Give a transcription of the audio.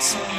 Thanks.